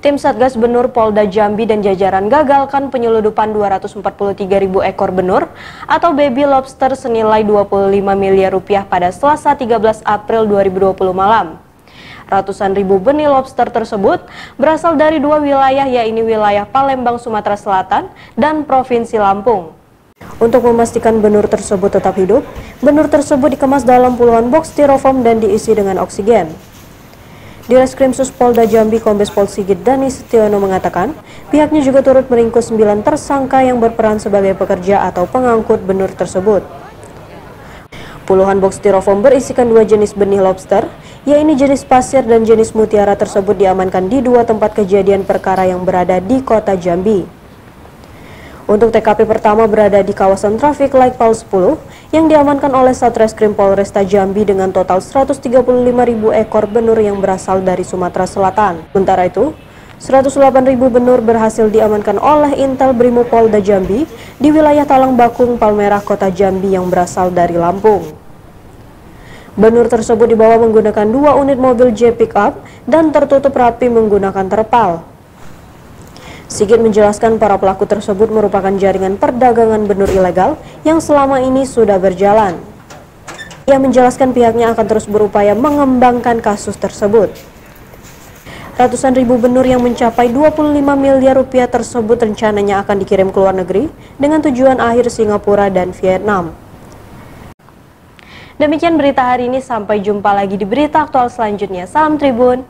Tim Satgas Benur Polda Jambi dan jajaran gagalkan penyeludupan 243 ribu ekor benur atau baby lobster senilai 25 miliar rupiah pada Selasa 13 April 2020 malam. Ratusan ribu benih lobster tersebut berasal dari dua wilayah yaitu wilayah Palembang, Sumatera Selatan dan Provinsi Lampung. Untuk memastikan benur tersebut tetap hidup, benur tersebut dikemas dalam puluhan box styrofoam dan diisi dengan oksigen. Di Reskrim Polda Jambi Kombes Pol Sigit Dani Setiono mengatakan, pihaknya juga turut meringkus 9 tersangka yang berperan sebagai pekerja atau pengangkut benur tersebut. Puluhan box styrofoam berisikan dua jenis benih lobster, yaitu jenis pasir dan jenis mutiara tersebut diamankan di dua tempat kejadian perkara yang berada di kota Jambi. Untuk TKP pertama berada di kawasan trafik Light Pal 10 yang diamankan oleh Satreskrim Polresta Jambi dengan total 135 ribu ekor benur yang berasal dari Sumatera Selatan. Sementara itu, 108 ribu benur berhasil diamankan oleh Intel Brimo Polda Jambi di wilayah Talang Bakung, Palmerah, Kota Jambi yang berasal dari Lampung. Benur tersebut dibawa menggunakan dua unit mobil J pickup dan tertutup rapi menggunakan terpal. Sigit menjelaskan para pelaku tersebut merupakan jaringan perdagangan benur ilegal yang selama ini sudah berjalan. Ia menjelaskan pihaknya akan terus berupaya mengembangkan kasus tersebut. Ratusan ribu benur yang mencapai 25 miliar rupiah tersebut rencananya akan dikirim ke luar negeri dengan tujuan akhir Singapura dan Vietnam. Demikian berita hari ini, sampai jumpa lagi di berita aktual selanjutnya. Salam Tribun.